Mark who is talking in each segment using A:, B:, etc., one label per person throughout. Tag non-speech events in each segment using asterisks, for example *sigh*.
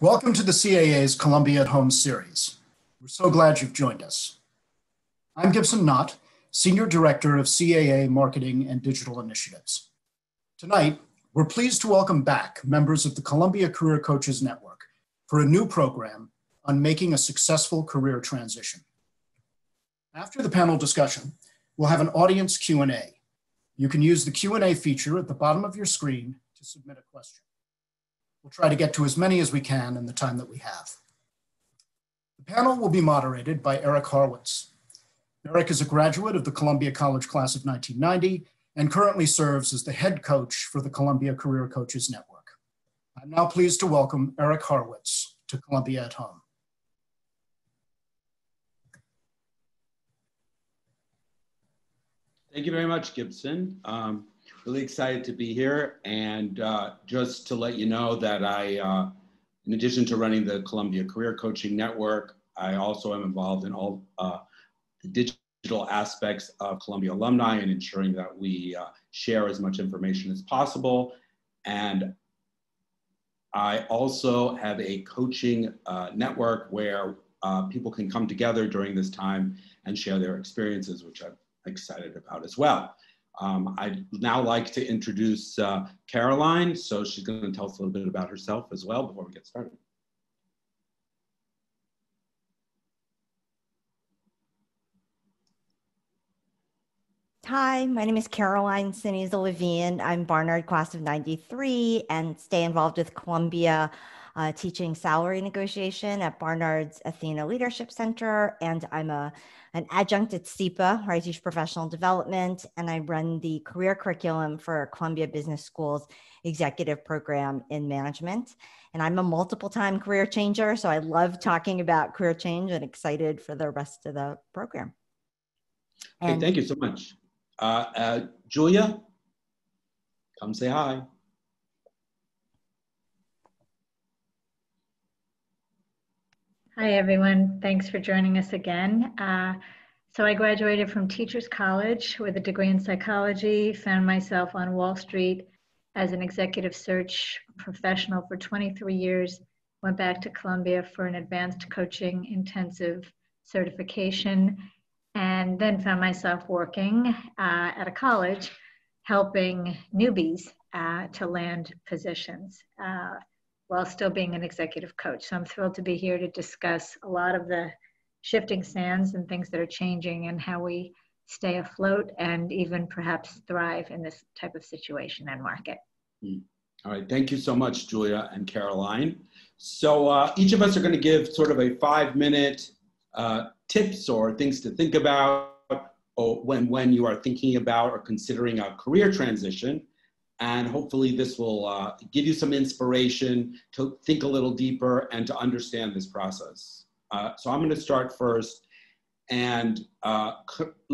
A: Welcome to the CAA's Columbia at Home series. We're so glad you've joined us. I'm Gibson Knott, Senior Director of CAA Marketing and Digital Initiatives. Tonight, we're pleased to welcome back members of the Columbia Career Coaches Network for a new program on making a successful career transition. After the panel discussion, we'll have an audience Q&A. You can use the Q&A feature at the bottom of your screen to submit a question. We'll try to get to as many as we can in the time that we have. The panel will be moderated by Eric Horwitz. Eric is a graduate of the Columbia College Class of 1990 and currently serves as the head coach for the Columbia Career Coaches Network. I'm now pleased to welcome Eric Horwitz to Columbia at Home.
B: Thank you very much, Gibson. Um, really excited to be here. And uh, just to let you know that I, uh, in addition to running the Columbia Career Coaching Network, I also am involved in all uh, the digital aspects of Columbia alumni and ensuring that we uh, share as much information as possible. And I also have a coaching uh, network where uh, people can come together during this time and share their experiences, which I'm excited about as well. Um, I'd now like to introduce uh, Caroline. So she's going to tell us a little bit about herself as well before we get started.
C: Hi, my name is Caroline Ceniza Levine. I'm Barnard class of 93 and stay involved with Columbia uh, teaching salary negotiation at Barnard's Athena Leadership Center. And I'm a an adjunct at SIPA, where I teach professional development, and I run the career curriculum for Columbia Business School's executive program in management. And I'm a multiple time career changer, so I love talking about career change and excited for the rest of the program.
B: And okay, thank you so much. Uh, uh, Julia, come say hi.
D: Hi, everyone. Thanks for joining us again. Uh, so I graduated from Teachers College with a degree in psychology, found myself on Wall Street as an executive search professional for 23 years, went back to Columbia for an advanced coaching intensive certification, and then found myself working uh, at a college helping newbies uh, to land positions. While still being an executive coach. So I'm thrilled to be here to discuss a lot of the shifting sands and things that are changing and how we stay afloat and even perhaps thrive in this type of situation and market.
B: Mm. All right, thank you so much, Julia and Caroline. So uh, each of us are going to give sort of a five-minute uh, tips or things to think about or when, when you are thinking about or considering a career transition. And hopefully this will uh, give you some inspiration to think a little deeper and to understand this process. Uh, so I'm gonna start first. And uh,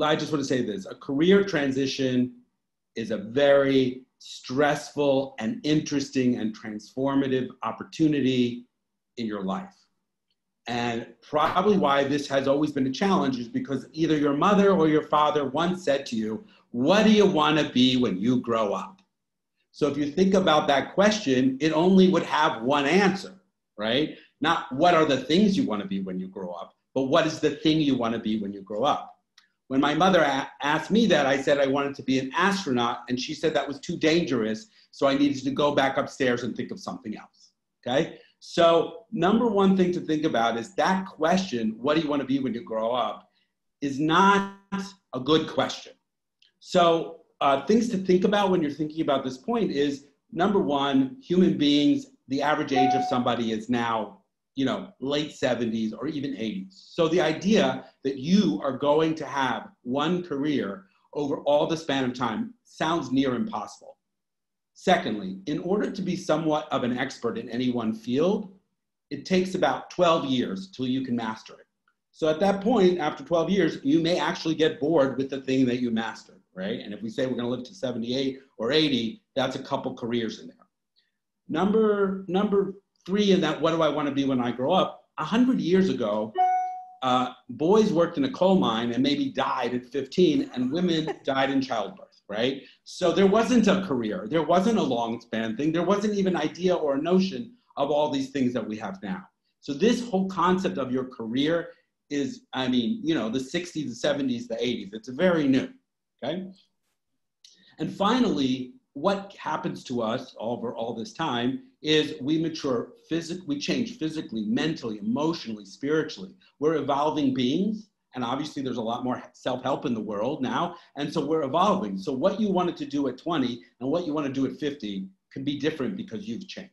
B: I just wanna say this, a career transition is a very stressful and interesting and transformative opportunity in your life. And probably why this has always been a challenge is because either your mother or your father once said to you, what do you wanna be when you grow up? So if you think about that question, it only would have one answer, right? Not what are the things you want to be when you grow up, but what is the thing you want to be when you grow up? When my mother a- asked me that, I said I wanted to be an astronaut, and she said that was too dangerous, so I needed to go back upstairs and think of something else. Okay? So, number one thing to think about is that question, what do you want to be when you grow up, is not a good question. So, uh, things to think about when you're thinking about this point is number one, human beings, the average age of somebody is now, you know, late 70s or even 80s. So the idea that you are going to have one career over all the span of time sounds near impossible. Secondly, in order to be somewhat of an expert in any one field, it takes about 12 years till you can master it. So at that point, after 12 years, you may actually get bored with the thing that you mastered right? And if we say we're going to live to 78 or 80, that's a couple careers in there. Number number three in that, what do I want to be when I grow up? A hundred years ago, uh, boys worked in a coal mine and maybe died at 15, and women *laughs* died in childbirth, right? So there wasn't a career, there wasn't a long span thing, there wasn't even idea or a notion of all these things that we have now. So this whole concept of your career is, I mean, you know, the 60s, the 70s, the 80s. It's very new, okay? And finally, what happens to us over all this time is we mature physically, we change physically, mentally, emotionally, spiritually. We're evolving beings. And obviously, there's a lot more self help in the world now. And so we're evolving. So, what you wanted to do at 20 and what you want to do at 50 can be different because you've changed.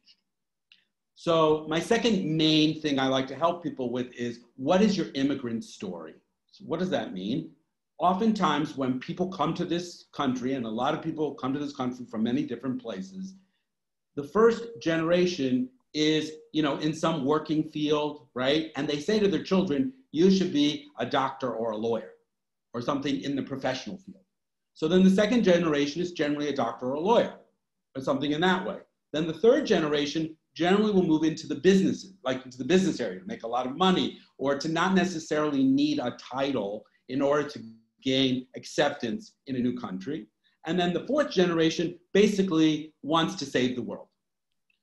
B: So, my second main thing I like to help people with is what is your immigrant story? So what does that mean? Oftentimes when people come to this country, and a lot of people come to this country from many different places, the first generation is, you know, in some working field, right? And they say to their children, you should be a doctor or a lawyer or something in the professional field. So then the second generation is generally a doctor or a lawyer or something in that way. Then the third generation generally will move into the business, like into the business area to make a lot of money or to not necessarily need a title in order to gain acceptance in a new country. And then the fourth generation basically wants to save the world.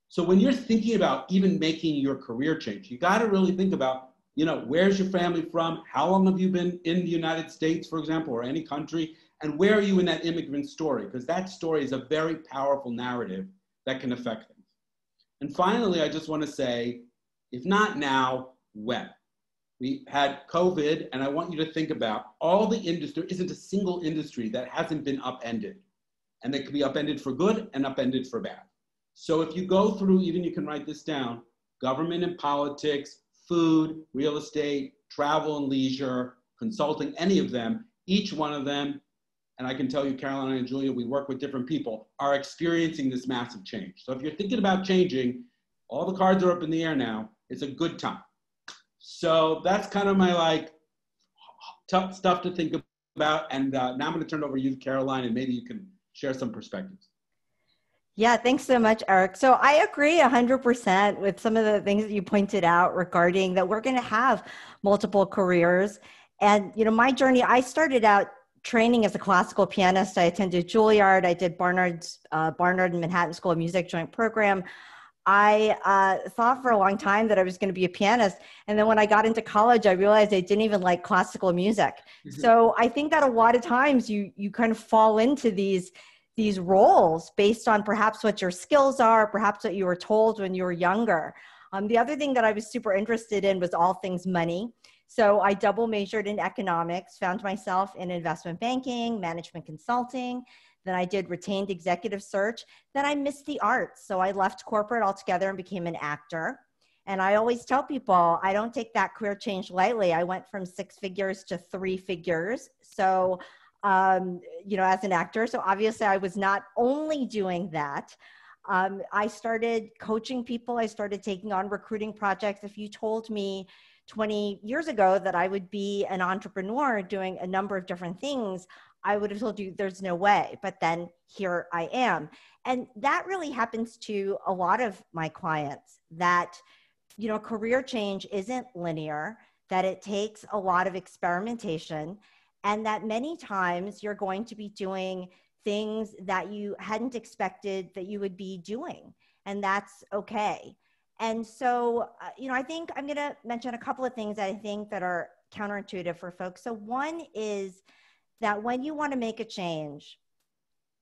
B: So when you're thinking about even making your career change, you got to really think about, you know, where's your family from? How long have you been in the United States, for example, or any country? And where are you in that immigrant story? Because that story is a very powerful narrative that can affect things. And finally, I just want to say, if not now, when? We had COVID, and I want you to think about all the industry, there isn't a single industry that hasn't been upended. And they could be upended for good and upended for bad. So if you go through, even you can write this down, government and politics, food, real estate, travel and leisure, consulting, any of them, each one of them, and I can tell you, Caroline and Julia, we work with different people, are experiencing this massive change. So if you're thinking about changing, all the cards are up in the air now. It's a good time. So that's kind of my like tough stuff to think about. And uh, now I'm going to turn it over to you, Caroline, and maybe you can share some perspectives.
C: Yeah, thanks so much, Eric. So I agree 100% with some of the things that you pointed out regarding that we're going to have multiple careers. And, you know, my journey, I started out training as a classical pianist. I attended Juilliard. I did Barnard's, uh, Barnard and Manhattan School of Music joint program. I uh, thought for a long time that I was going to be a pianist. And then when I got into college, I realized I didn't even like classical music. Mm-hmm. So I think that a lot of times you, you kind of fall into these, these roles based on perhaps what your skills are, perhaps what you were told when you were younger. Um, the other thing that I was super interested in was all things money. So I double majored in economics, found myself in investment banking, management consulting, then I did retained executive search. Then I missed the arts. So I left corporate altogether and became an actor. And I always tell people I don't take that career change lightly. I went from six figures to three figures. So, um, you know, as an actor. So obviously, I was not only doing that. Um, I started coaching people. I started taking on recruiting projects. If you told me 20 years ago that I would be an entrepreneur doing a number of different things, I would have told you there's no way, but then here I am. And that really happens to a lot of my clients that, you know, career change isn't linear, that it takes a lot of experimentation, and that many times you're going to be doing things that you hadn't expected that you would be doing. And that's okay. And so, uh, you know, I think I'm going to mention a couple of things that I think that are counterintuitive for folks. So one is, that when you want to make a change,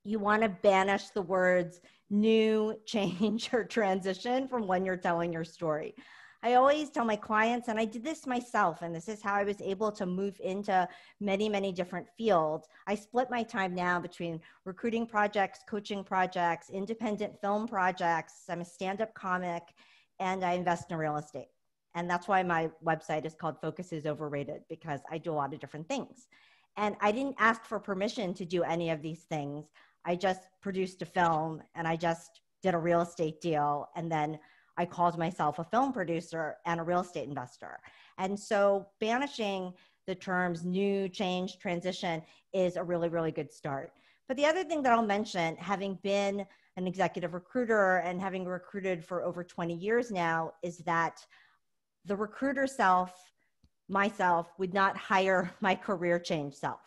C: you want to banish the words new, *laughs* change, or transition from when you're telling your story. I always tell my clients, and I did this myself, and this is how I was able to move into many, many different fields. I split my time now between recruiting projects, coaching projects, independent film projects. I'm a stand up comic, and I invest in real estate. And that's why my website is called Focus is Overrated, because I do a lot of different things. And I didn't ask for permission to do any of these things. I just produced a film and I just did a real estate deal. And then I called myself a film producer and a real estate investor. And so banishing the terms new, change, transition is a really, really good start. But the other thing that I'll mention, having been an executive recruiter and having recruited for over 20 years now, is that the recruiter self myself would not hire *laughs* my career change self.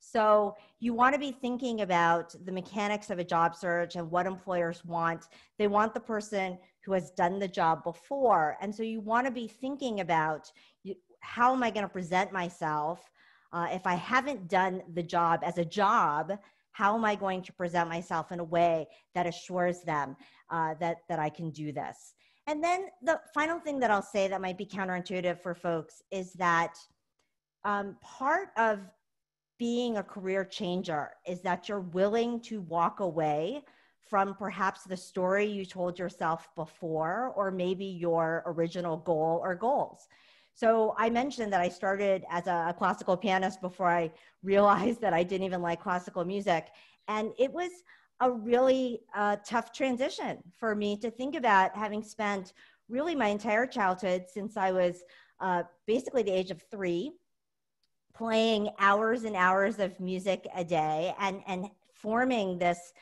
C: So you want to be thinking about the mechanics of a job search and what employers want. They want the person who has done the job before. And so you want to be thinking about how am I going to present myself? Uh, if I haven't done the job as a job, how am I going to present myself in a way that assures them uh, that, that I can do this? And then the final thing that I'll say that might be counterintuitive for folks is that um, part of being a career changer is that you're willing to walk away from perhaps the story you told yourself before, or maybe your original goal or goals. So I mentioned that I started as a classical pianist before I realized that I didn't even like classical music. And it was a really uh, tough transition for me to think about having spent really my entire childhood since I was uh, basically the age of three, playing hours and hours of music a day and, and forming this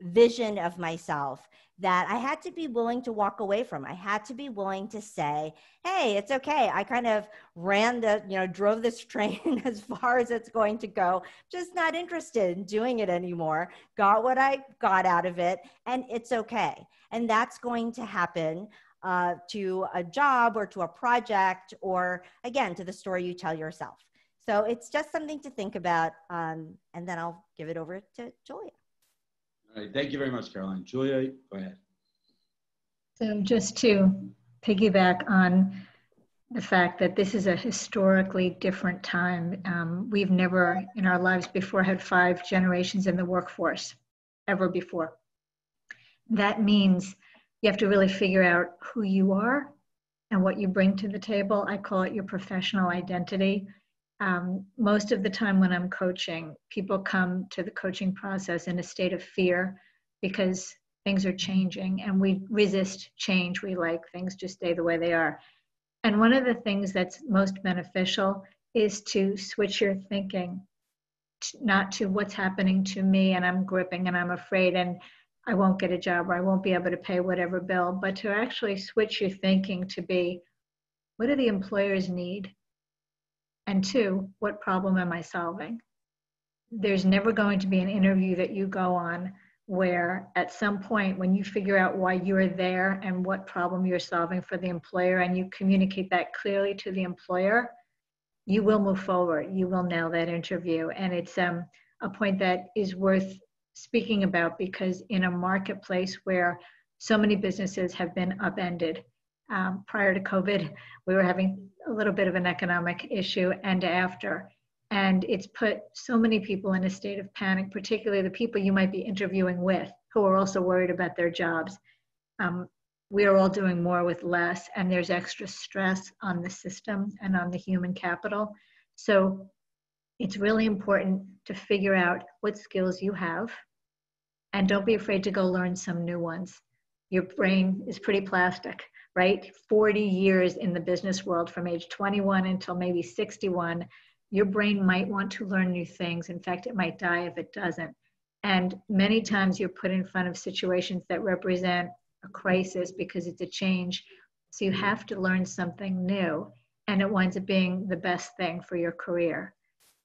C: vision of myself that I had to be willing to walk away from. I had to be willing to say, hey, it's okay. I kind of ran the, you know, drove this *laughs* train as far as it's going to go, just not interested in doing it anymore. Got what I got out of it, and it's okay. And that's going to happen uh, to a job or to a project or, again, to the story you tell yourself. So it's just something to think about. Um, and then I'll give it over to Julia.
B: All right, thank you very much, Caroline. Julia, go ahead.
D: So just to piggyback on the fact that this is a historically different time. Um, we've never in our lives before had five generations in the workforce, ever before. That means you have to really figure out who you are and what you bring to the table. I call it your professional identity um, most of the time when I'm coaching, people come to the coaching process in a state of fear because things are changing and we resist change. We like things to stay the way they are. And one of the things that's most beneficial is to switch your thinking, not to what's happening to me and I'm gripping and I'm afraid and I won't get a job or I won't be able to pay whatever bill, but to actually switch your thinking to be what do the employers need? And two, what problem am I solving? There's never going to be an interview that you go on where at some point when you figure out why you're there and what problem you're solving for the employer and you communicate that clearly to the employer, you will move forward. You will nail that interview. And it's um, a point that is worth speaking about because in a marketplace where so many businesses have been upended um, prior to COVID, we were having a little bit of an economic issue and after. And it's put so many people in a state of panic, particularly the people you might be interviewing with who are also worried about their jobs. Um, we are all doing more with less, and there's extra stress on the system and on the human capital. So it's really important to figure out what skills you have, and don't be afraid to go learn some new ones. Your brain is pretty plastic right? 40 years in the business world from age 21 until maybe 61, your brain might want to learn new things. In fact, it might die if it doesn't. And many times you're put in front of situations that represent a crisis because it's a change. So you have to learn something new, and it winds up being the best thing for your career.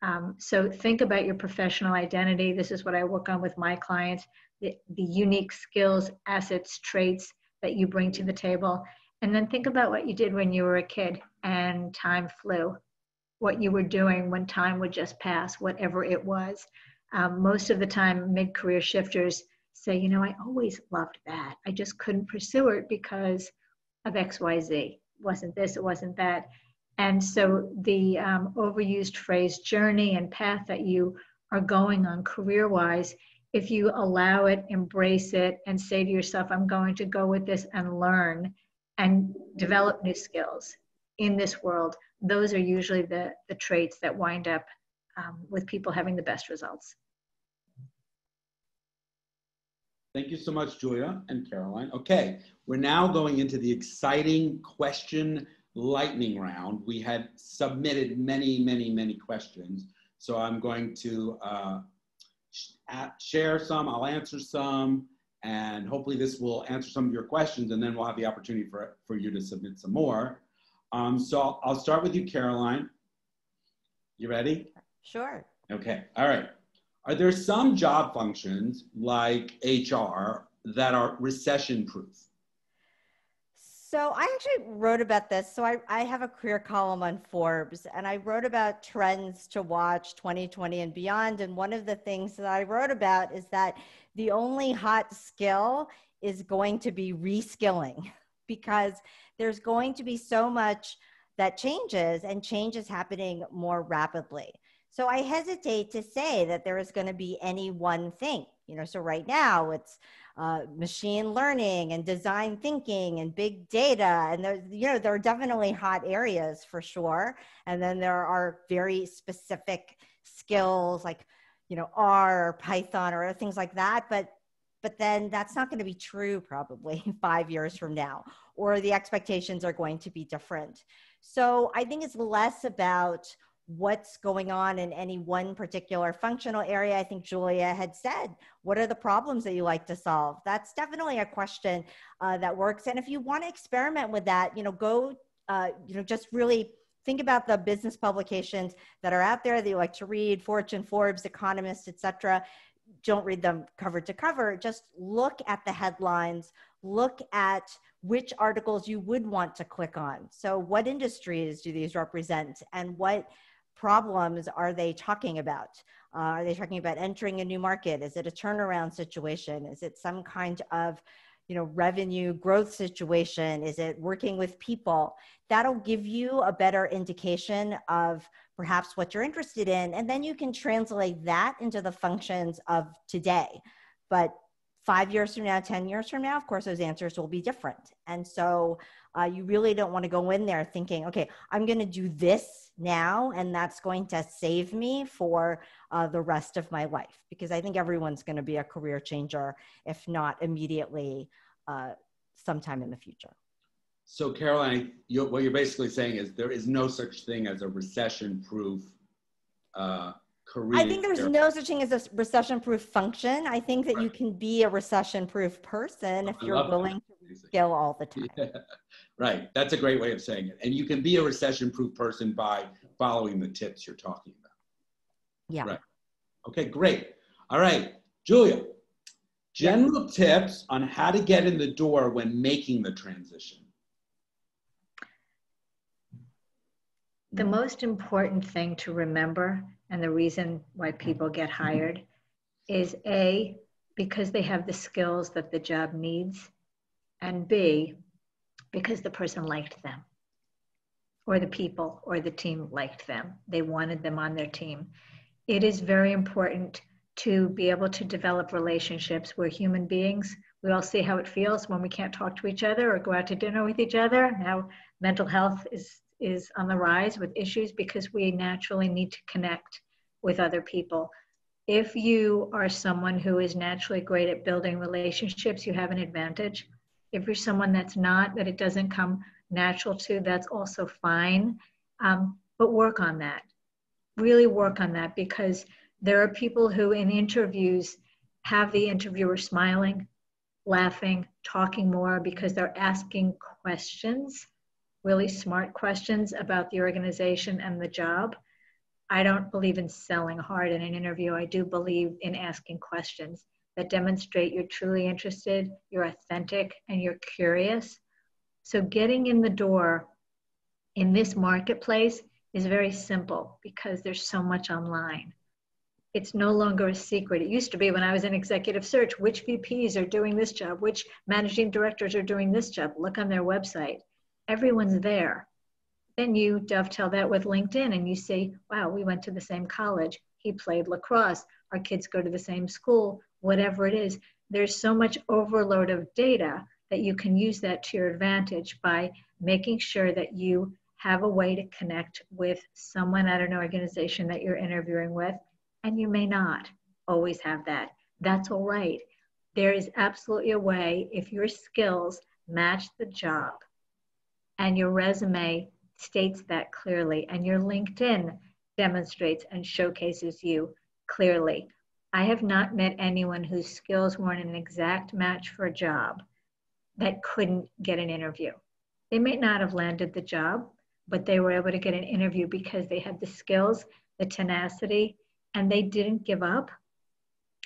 D: Um, so think about your professional identity. This is what I work on with my clients the, the unique skills, assets, traits that you bring to the table. And then think about what you did when you were a kid and time flew, what you were doing when time would just pass, whatever it was. Um, most of the time, mid career shifters say, you know, I always loved that. I just couldn't pursue it because of XYZ. It wasn't this, it wasn't that. And so the um, overused phrase journey and path that you are going on career wise if you allow it, embrace it, and say to yourself, I'm going to go with this and learn and develop new skills in this world, those are usually the, the traits that wind up um, with people having the best results.
B: Thank you so much, Julia and Caroline. Okay, we're now going into the exciting question lightning round. We had submitted many, many, many questions. So I'm going to uh, share some, I'll answer some, and hopefully this will answer some of your questions and then we'll have the opportunity for, for you to submit some more. Um, so I'll, I'll start with you, Caroline. You ready?
C: Sure.
B: Okay, all right. Are there some job functions like HR that are recession proof?
C: So I actually wrote about this. So I, I have a career column on Forbes and I wrote about trends to watch 2020 and beyond. And one of the things that I wrote about is that the only hot skill is going to be reskilling *laughs* because there's going to be so much that changes and change is happening more rapidly. So I hesitate to say that there is going to be any one thing. You know, so right now it's uh, machine learning and design thinking and big data, and there, you know, there are definitely hot areas for sure. And then there are very specific skills like, you know, R or Python or things like that. But but then that's not going to be true probably *laughs* five years from now, or the expectations are going to be different. So I think it's less about what's going on in any one particular functional area. I think Julia had said, what are the problems that you like to solve? That's definitely a question uh, that works. And if you want to experiment with that, you know, go, uh, you know, just really think about the business publications that are out there that you like to read, Fortune, Forbes, Economist, etc. Don't read them cover to cover. Just look at the headlines, look at which articles you would want to click on. So, what industries do these represent, and what problems are they talking about? Uh, are they talking about entering a new market? Is it a turnaround situation? Is it some kind of you know revenue growth situation is it working with people that'll give you a better indication of perhaps what you're interested in and then you can translate that into the functions of today but five years from now 10 years from now of course those answers will be different and so uh, you really don't want to go in there thinking, okay, I'm going to do this now, and that's going to save me for uh, the rest of my life. Because I think everyone's going to be a career changer, if not immediately, uh, sometime in the future.
B: So, Caroline, you, what you're basically saying is there is no such thing as a recession proof uh, career.
C: I think there's no such thing as a recession proof function. I think that right. you can be a recession proof person if you're willing that. to skill all the time. *laughs* Yeah.
B: Right. That's a great way of saying it. And you can be a recession proof person by following the tips you're talking about.
C: Yeah.
B: Right. Okay, great. All right. Julia, general tips on how to get in the door when making the transition.
D: The most important thing to remember and the reason why people get hired is A, because they have the skills that the job needs, and B, because the person liked them or the people or the team liked them. They wanted them on their team. It is very important to be able to develop relationships where human beings, we all see how it feels when we can't talk to each other or go out to dinner with each other. Now, mental health is, is on the rise with issues because we naturally need to connect with other people. If you are someone who is naturally great at building relationships, you have an advantage if you're someone that's not, that it doesn't come natural to, that's also fine. Um, but work on that. Really work on that because there are people who in interviews have the interviewer smiling, laughing, talking more because they're asking questions, really smart questions about the organization and the job. I don't believe in selling hard in an interview. I do believe in asking questions that demonstrate you're truly interested, you're authentic, and you're curious. So, getting in the door in this marketplace is very simple because there's so much online. It's no longer a secret. It used to be when I was in executive search which VPs are doing this job, which managing directors are doing this job. Look on their website. Everyone's there. Then you dovetail that with LinkedIn and you say, wow, we went to the same college. He played lacrosse. Our kids go to the same school whatever it is, there's so much overload of data that you can use that to your advantage by making sure that you have a way to connect with someone at an organization that you're interviewing with, and you may not always have that. That's all right. There is absolutely a way if your skills match the job and your resume states that clearly and your LinkedIn demonstrates and showcases you clearly I have not met anyone whose skills weren't an exact match for a job that couldn't get an interview. They may not have landed the job, but they were able to get an interview because they had the skills, the tenacity, and they didn't give up.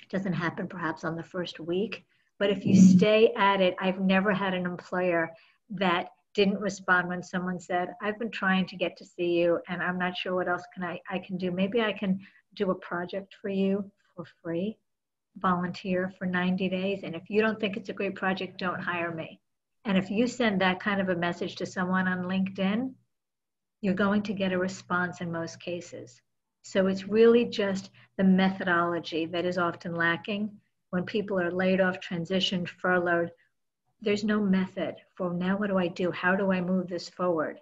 D: It doesn't happen perhaps on the first week, but if you stay at it, I've never had an employer that didn't respond when someone said, I've been trying to get to see you and I'm not sure what else can I, I can do. Maybe I can do a project for you for free, volunteer for 90 days. And if you don't think it's a great project, don't hire me. And if you send that kind of a message to someone on LinkedIn, you're going to get a response in most cases. So it's really just the methodology that is often lacking when people are laid off, transitioned, furloughed there's no method for now what do I do? How do I move this forward?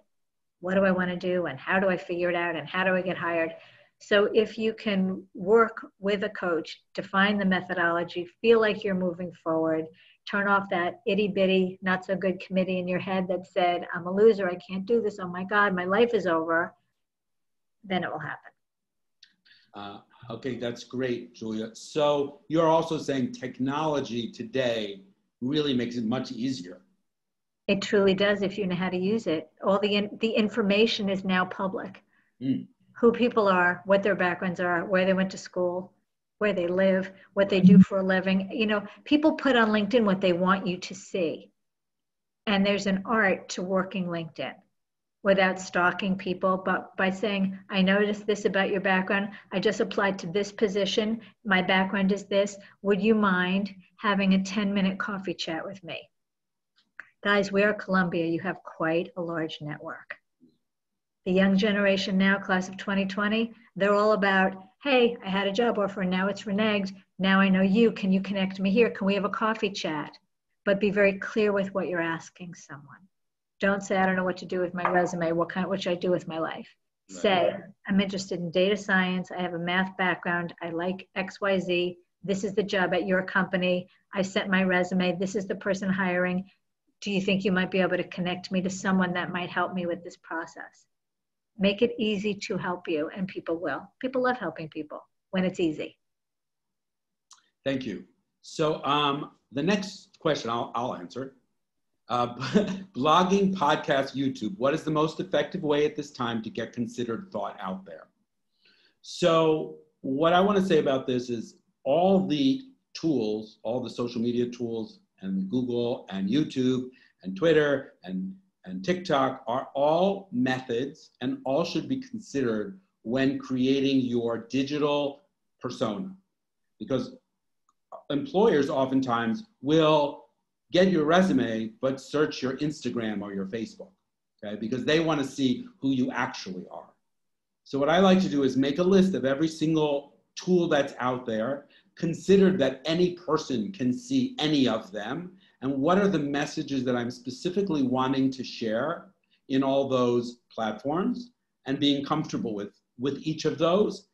D: What do I want to do? And how do I figure it out? And how do I get hired? So if you can work with a coach, define the methodology, feel like you're moving forward, turn off that itty bitty, not so good committee in your head that said, I'm a loser, I can't do this, oh my God, my life is over, then it will happen.
B: Uh, okay, that's great, Julia. So you're also saying technology today really makes it much easier.
D: It truly does if you know how to use it. All the in, the information is now public. Mm. Who people are, what their backgrounds are, where they went to school, where they live, what they do for a living. You know, people put on LinkedIn what they want you to see. And there's an art to working LinkedIn without stalking people, but by saying, I noticed this about your background. I just applied to this position. My background is this. Would you mind having a 10 minute coffee chat with me? Guys, we are Columbia. You have quite a large network. The young generation now, class of 2020, they're all about, hey, I had a job offer, and now it's reneged. Now I know you. Can you connect me here? Can we have a coffee chat? But be very clear with what you're asking someone don't say, I don't know what to do with my resume. What kind, what should I do with my life? Say, I'm interested in data science. I have a math background. I like XYZ. This is the job at your company. I sent my resume. This is the person hiring. Do you think you might be able to connect me to someone that might help me with this process? Make it easy to help you, and people will. People love helping people when it's easy.
B: Thank you. So um, the next question I'll, I'll answer uh, *laughs* blogging, podcast, YouTube. What is the most effective way at this time to get considered thought out there? So, what I want to say about this is all the tools, all the social media tools, and Google and YouTube and Twitter and, and TikTok are all methods and all should be considered when creating your digital persona. Because employers oftentimes will get your resume, but search your Instagram or your Facebook, okay? Because they want to see who you actually are. So what I like to do is make a list of every single tool that's out there, considered that any person can see any of them, and what are the messages that I'm specifically wanting to share in all those platforms, and being comfortable with, with each of those,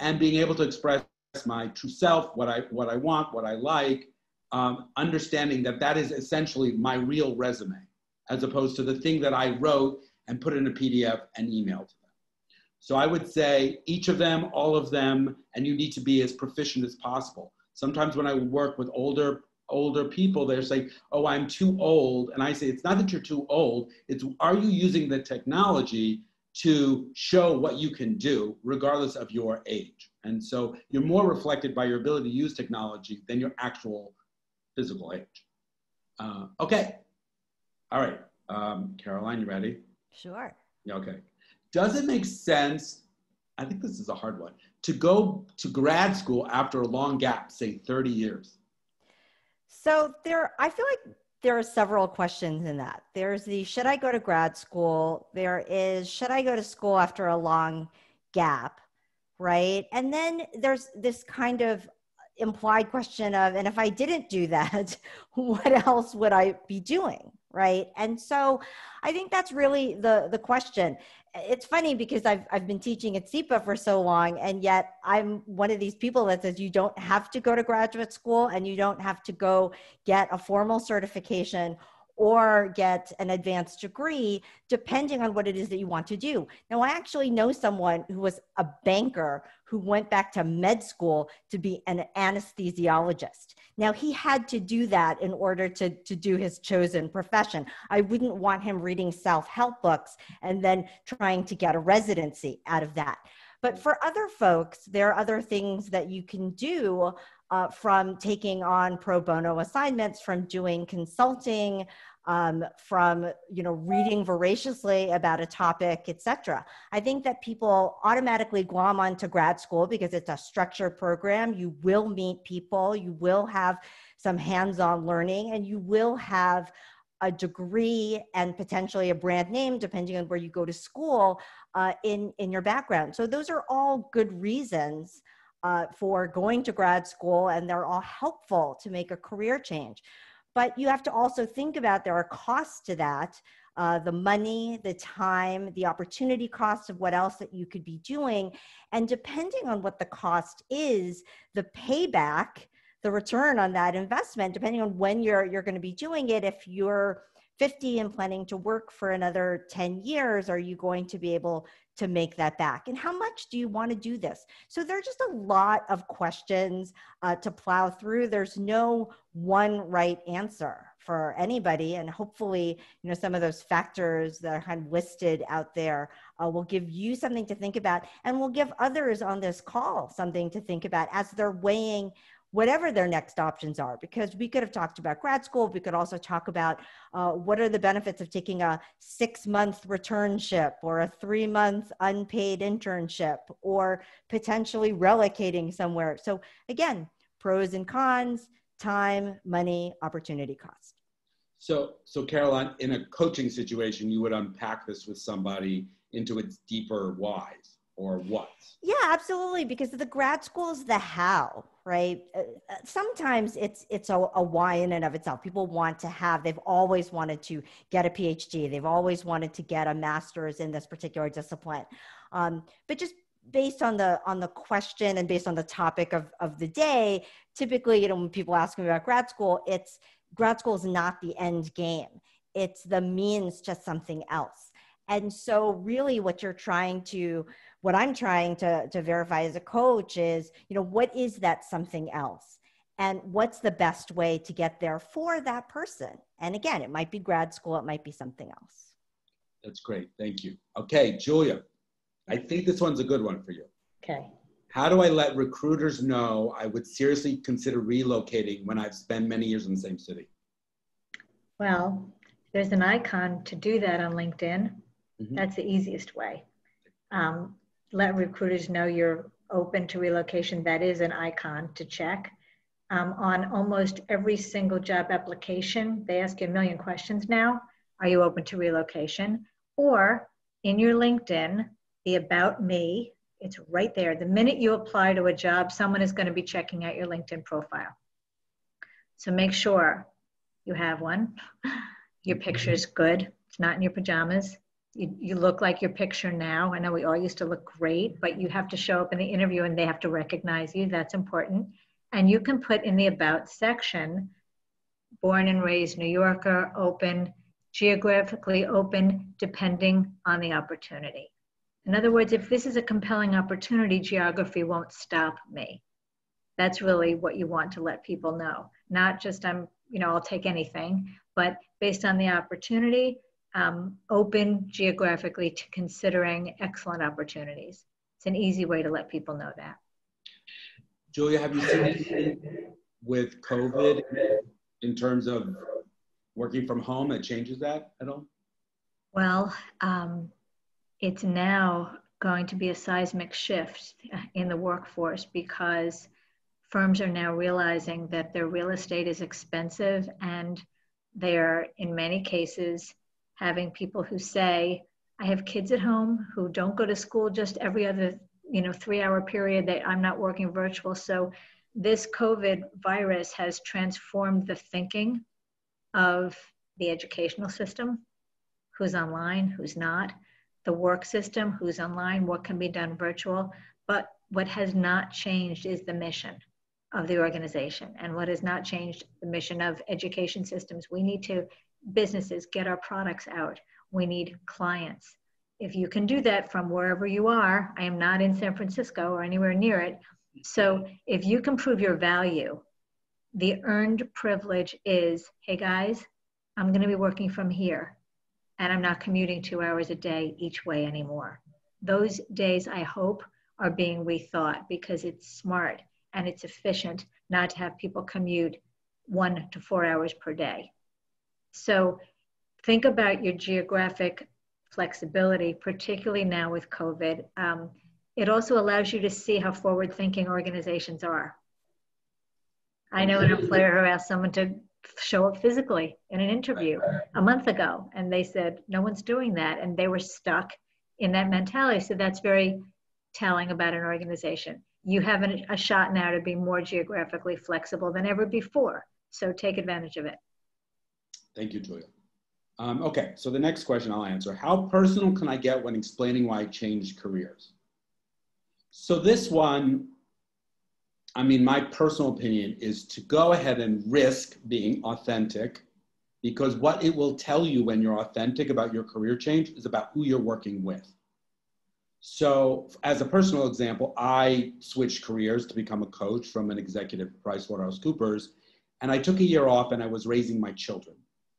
B: and being able to express my true self, what I, what I want, what I like, um, understanding that that is essentially my real resume, as opposed to the thing that I wrote and put in a PDF and emailed. So I would say each of them, all of them, and you need to be as proficient as possible. Sometimes when I work with older older people, they're saying, "Oh, I'm too old," and I say, "It's not that you're too old. It's are you using the technology to show what you can do, regardless of your age?" And so you're more reflected by your ability to use technology than your actual physical age. Uh, okay. All right. Um, Caroline, you ready?
C: Sure.
B: Yeah, okay. Does it make sense? I think this is a hard one to go to grad school after a long gap, say 30 years.
C: So there, I feel like there are several questions in that. There's the should I go to grad school? There is should I go to school after a long gap? Right. And then there's this kind of implied question of, and if I didn't do that, *laughs* what else would I be doing? Right. And so I think that's really the, the question. It's funny because I've, I've been teaching at SIPA for so long, and yet I'm one of these people that says you don't have to go to graduate school and you don't have to go get a formal certification or get an advanced degree, depending on what it is that you want to do. Now, I actually know someone who was a banker who went back to med school to be an anesthesiologist. Now, he had to do that in order to, to do his chosen profession. I wouldn't want him reading self help books and then trying to get a residency out of that. But for other folks, there are other things that you can do uh, from taking on pro bono assignments, from doing consulting, um, from you know reading voraciously about a topic, etc. I think that people automatically glom onto grad school because it's a structured program. You will meet people, you will have some hands-on learning, and you will have a degree and potentially a brand name depending on where you go to school uh, in in your background so those are all good reasons uh, for going to grad school and they're all helpful to make a career change but you have to also think about there are costs to that uh, the money the time the opportunity cost of what else that you could be doing. And depending on what the cost is the payback the return on that investment depending on when you're you're going to be doing it if you're 50 and planning to work for another 10 years are you going to be able to make that back and how much do you want to do this? So there are just a lot of questions uh, to plow through. There's no one right answer for anybody and hopefully you know some of those factors that are kind of listed out there uh, will give you something to think about and will give others on this call something to think about as they're weighing whatever their next options are because we could have talked about grad school we could also talk about uh, what are the benefits of taking a six month returnship or a three month unpaid internship or potentially relocating somewhere. So again pros and cons time money opportunity cost.
B: So so caroline in a coaching situation you would unpack this with somebody into its deeper whys or what?
C: Yeah, absolutely. Because the grad school is the how, right? Uh, uh, sometimes it's it's a, a why in and of itself. People want to have. They've always wanted to get a PhD. They've always wanted to get a master's in this particular discipline. Um, but just based on the on the question and based on the topic of of the day, typically, you know, when people ask me about grad school, it's grad school is not the end game. It's the means to something else. And so, really, what you're trying to what i'm trying to to verify as a coach is you know what is that something else? And what's the best way to get there for that person? And again it might be grad school it might be something else.
B: That's great. Thank you. Okay julia i think this one's a good one for you.
D: Okay.
B: How do i let recruiters know i would seriously consider relocating when i've spent many years in the same city?
D: Well there's an icon to do that on linkedin. Mm-hmm. that's the easiest way. Um, let recruiters know you're open to relocation. That is an icon to check. Um, on almost every single job application, they ask you a million questions now. Are you open to relocation? Or in your LinkedIn, the About Me, it's right there. The minute you apply to a job, someone is going to be checking out your LinkedIn profile. So make sure you have one. *laughs* Your picture is good. It's not in your pajamas you, you look like your picture now. I know we all used to look great, but you have to show up in the interview and they have to recognize you. That's important. And you can put in the About section, born and raised New Yorker, open, geographically open, depending on the opportunity. In other words, if this is a compelling opportunity, geography won't stop me. That's really what you want to let people know. Not just I'm, you know, I'll take anything, but based on the opportunity, um, open geographically to considering excellent opportunities. It's an easy way to let people know that.
B: Julia, have you seen anything with COVID in terms of working from home that changes that at all?
D: Well, um, it's now going to be a seismic shift in the workforce because firms are now realizing that their real estate is expensive and they're in many cases having people who say, I have kids at home who don't go to school just every other, you know, three hour period that I'm not working virtual. So this COVID virus has transformed the thinking of the educational system, who's online, who's not, the work system, who's online, what can be done virtual. But what has not changed is the mission of the organization. And what has not changed, the mission of education systems. We need to businesses get our products out. We need clients. If you can do that from wherever you are, I am not in San Francisco or anywhere near it. So if you can prove your value, the earned privilege is hey guys, I'm going to be working from here and I'm not commuting two hours a day each way anymore. Those days, I hope, are being rethought because it's smart and it's efficient not to have people commute one to four hours per day. So think about your geographic flexibility, particularly now with COVID. Um, it also allows you to see how forward thinking organizations are. I know an employer who asked someone to show up physically in an interview a month ago, and they said, no one's doing that. And they were stuck in that mentality. So that's very telling about an organization. You have an, a shot now to be more geographically flexible than ever before. So take advantage of it.
B: Thank you, Julia. Um, okay, so the next question I'll answer. How personal can I get when explaining why I changed careers? So this one, I mean, my personal opinion is to go ahead and risk being authentic because what it will tell you when you're authentic about your career change is about who you're working with. So, as a personal example, I switched careers to become a coach from an executive at PricewaterhouseCoopers, and I took a year off and I was raising my children.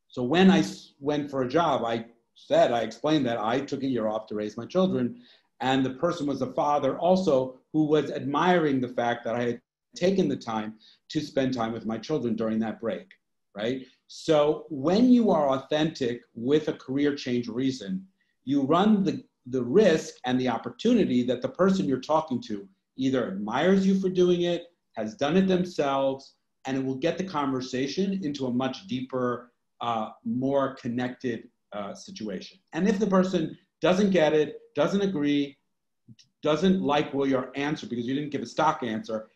B: So, when I went for a job, I said, I explained that I took a year off to raise my children, and the person was a father also who was admiring the fact that I had taken the time to spend time with my children during that break, right? So when you are authentic with a career change reason, you run the, the risk and the opportunity that the person you're talking to either admires you for doing it, has done it themselves, and it will get the conversation into a much deeper, uh, more connected uh, situation. And if the person doesn't get it, doesn't agree, doesn't like well your answer because you didn't give a stock answer,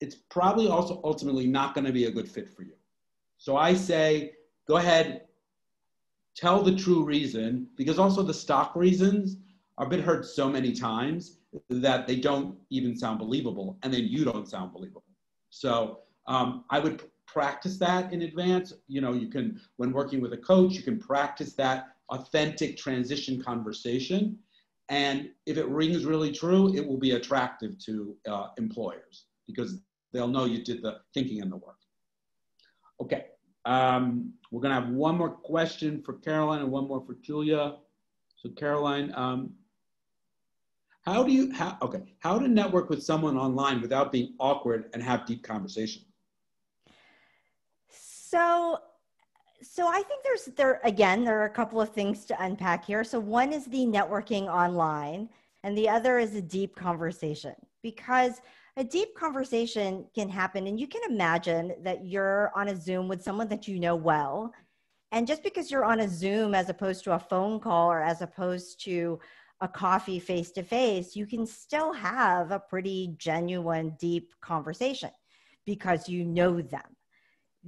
B: it's probably also ultimately not going to be a good fit for you. So I say, go ahead, tell the true reason, because also the stock reasons are been heard so many times that they don't even sound believable, and then you don't sound believable. So um, I would practice that in advance. You know, you can, when working with a coach, you can practice that authentic transition conversation. And if it rings really true, it will be attractive to uh, employers because they'll know you did the thinking and the work. Okay, um, we're gonna have one more question for Caroline and one more for Julia. So Caroline, um, how do you, how, okay, how to network with someone online without being awkward and have deep conversation?
C: So, so I think there's there again there are a couple of things to unpack here. So one is the networking online, and the other is a deep conversation because a deep conversation can happen and you can imagine that you're on a zoom with someone that you know well and just because you're on a zoom as opposed to a phone call or as opposed to a coffee face to face you can still have a pretty genuine deep conversation because you know them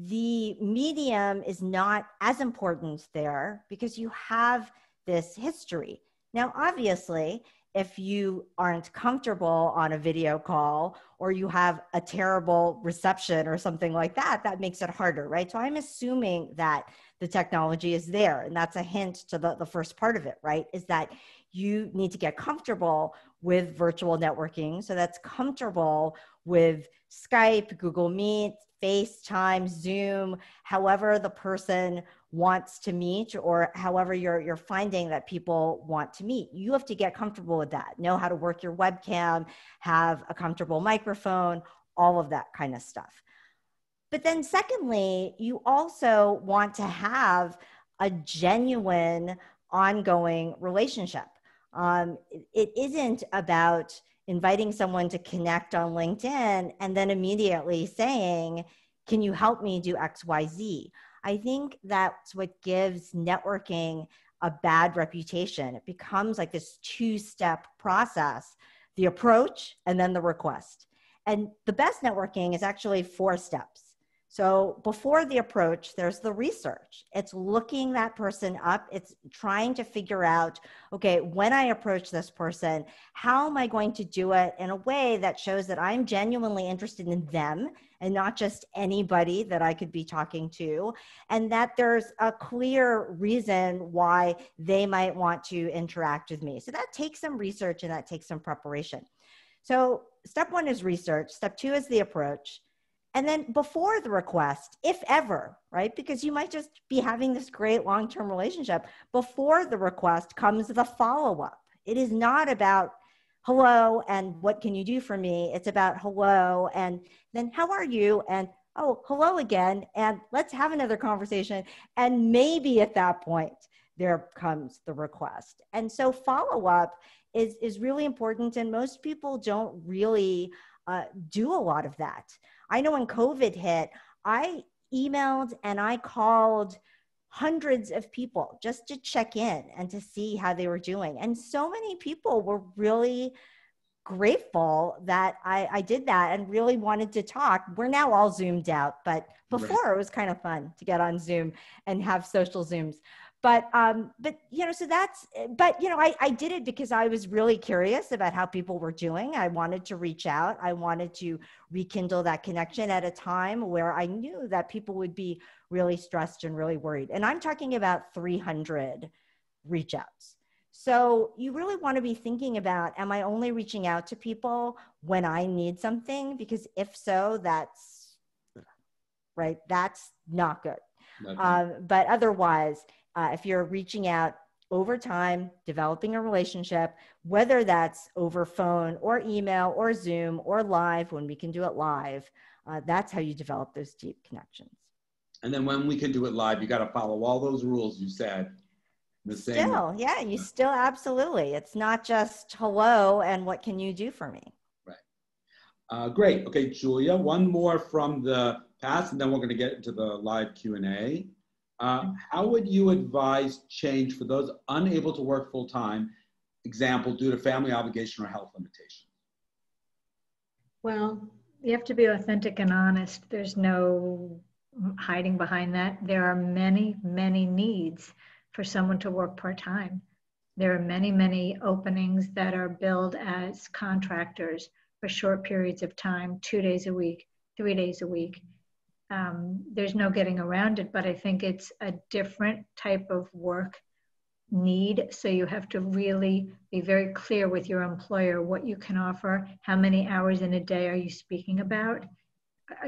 C: the medium is not as important there because you have this history now obviously if you aren't comfortable on a video call or you have a terrible reception or something like that, that makes it harder, right? So I'm assuming that the technology is there. And that's a hint to the, the first part of it, right? Is that you need to get comfortable with virtual networking. So that's comfortable with Skype, Google Meet, FaceTime, Zoom, however the person wants to meet or however you're you're finding that people want to meet. You have to get comfortable with that. Know how to work your webcam, have a comfortable microphone, all of that kind of stuff. But then secondly, you also want to have a genuine ongoing relationship. Um, it isn't about inviting someone to connect on LinkedIn and then immediately saying, Can you help me do XYZ? I think that's what gives networking a bad reputation. It becomes like this two step process the approach and then the request. And the best networking is actually four steps. So before the approach, there's the research. It's looking that person up. It's trying to figure out, okay, when I approach this person, how am I going to do it in a way that shows that I'm genuinely interested in them and not just anybody that I could be talking to, and that there's a clear reason why they might want to interact with me. So that takes some research and that takes some preparation. So step one is research. Step two is the approach. And then before the request, if ever, right? Because you might just be having this great long term relationship, before the request comes the follow up. It is not about hello and what can you do for me? It's about hello and then how are you? And oh, hello again. And let's have another conversation. And maybe at that point, there comes the request. And so follow up is, is really important. And most people don't really uh, do a lot of that. I know when COVID hit, I emailed and I called hundreds of people just to check in and to see how they were doing. And so many people were really grateful that I, I did that and really wanted to talk. We're now all zoomed out, but before right. it was kind of fun to get on Zoom and have social Zooms but um but you know so that's but you know I, I did it because i was really curious about how people were doing. I wanted to reach out. I wanted to rekindle that connection at a time where i knew that people would be really stressed and really worried. And i'm talking about 300 reach outs so you really want to be thinking about am i only reaching out to people when i need something? Because if so that's right that's not good. Um, but otherwise uh, if you're reaching out over time, developing a relationship, whether that's over phone or email or Zoom or live when we can do it live, uh, that's how you develop those deep connections.
B: And then when we can do it live, you got to follow all those rules you said.
C: The same. Still, yeah, you still absolutely. It's not just hello and what can you do for me.
B: Right. Uh, great. Okay, Julia. One more from the past, and then we're going to get into the live Q and A. Uh, how would you advise change for those unable to work full time, example, due to family obligation or health limitation?
D: Well, you have to be authentic and honest. There's no hiding behind that. There are many, many needs for someone to work part time. There are many, many openings that are billed as contractors for short periods of time, two days a week, three days a week um, there's no getting around it, but I think it's a different type of work need. So you have to really be very clear with your employer what you can offer, how many hours in a day are you speaking about?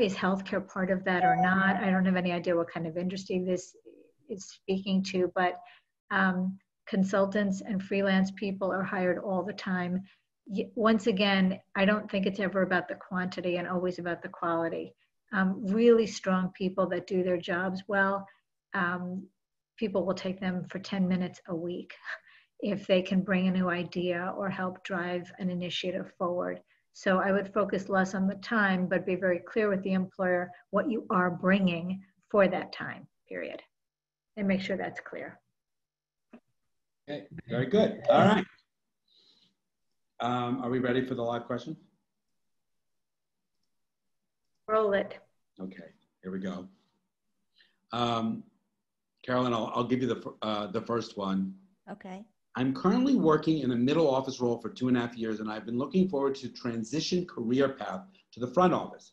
D: Is healthcare part of that or not? I don't have any idea what kind of industry this is speaking to, but um, consultants and freelance people are hired all the time. Once again, I don't think it's ever about the quantity and always about the quality um, really strong people that do their jobs well, um, people will take them for 10 minutes a week *laughs* if they can bring a new idea or help drive an initiative forward. So I would focus less on the time, but be very clear with the employer what you are bringing for that time period and make sure that's clear.
B: Okay, very good. All right. Um, are we ready for the live question?
D: Roll it.
B: Okay, here we go. Um, Caroline, I'll, I'll give you the, uh, the first one.
C: Okay.
B: I'm currently working in a middle office role for two and a half years, and I've been looking forward to transition career path to the front office.